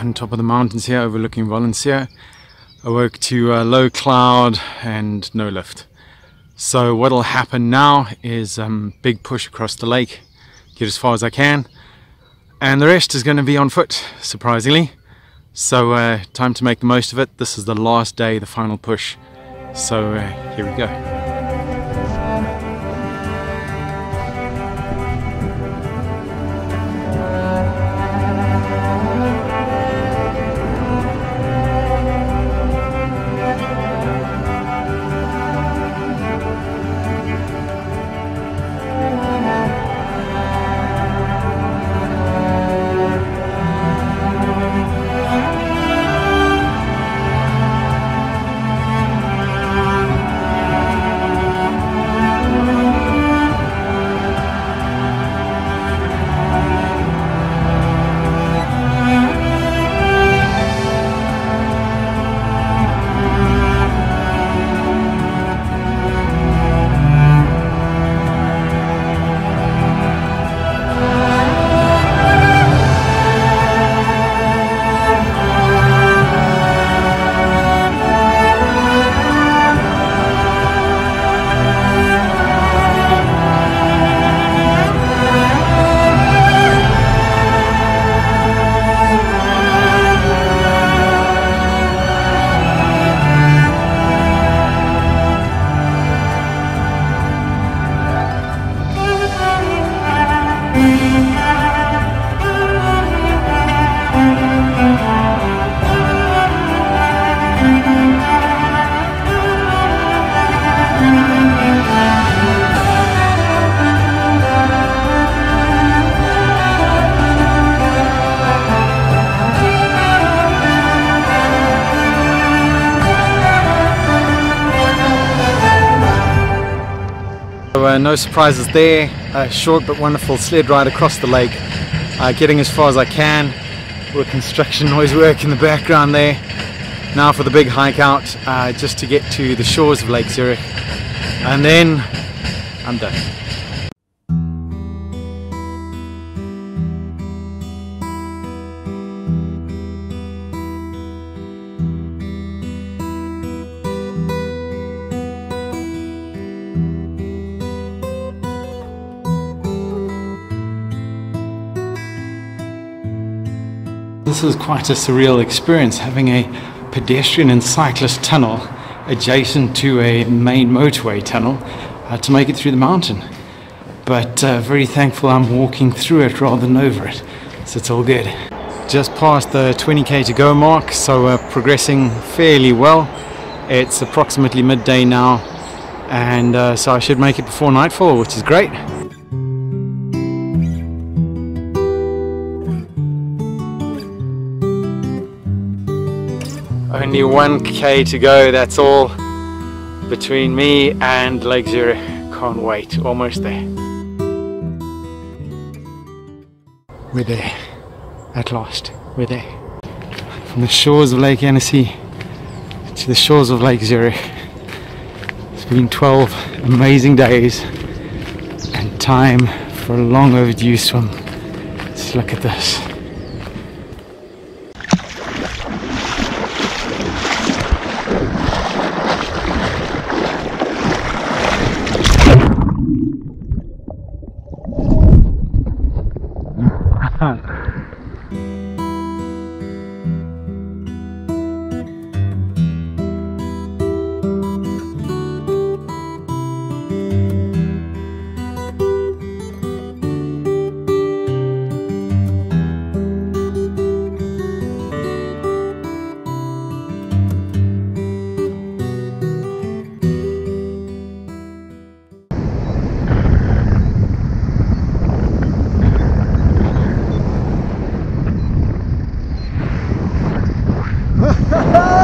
on top of the mountains here overlooking Walensee. Awoke to uh, low cloud and no lift. So what'll happen now is um, big push across the lake, get as far as I can, and the rest is going to be on foot, surprisingly. So uh, time to make the most of it. This is the last day, the final push. So uh, here we go. Uh, no surprises there. A short but wonderful sled ride across the lake, uh, getting as far as I can with construction noise work in the background there. Now for the big hike out, uh, just to get to the shores of Lake Zurich, and then I'm done. This is quite a surreal experience having a pedestrian and cyclist tunnel adjacent to a main motorway tunnel uh, to make it through the mountain. But uh, very thankful I'm walking through it rather than over it, so it's all good. Just past the 20k to go mark, so uh, progressing fairly well. It's approximately midday now, and uh, so I should make it before nightfall, which is great. Only 1k to go, that's all between me and Lake Zurich. Can't wait, almost there. We're there, at last, we're there. From the shores of Lake Annecy to the shores of Lake Zurich. It's been 12 amazing days and time for a long overdue swim. Let's look at this. Punk. Ha ha!